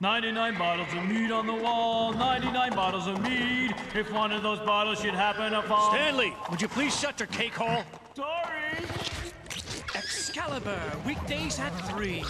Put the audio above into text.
99 bottles of mead on the wall, 99 bottles of mead. If one of those bottles should happen to fall. Stanley, would you please shut your cake hole? Sorry. Xcalibur, weekdays at 3.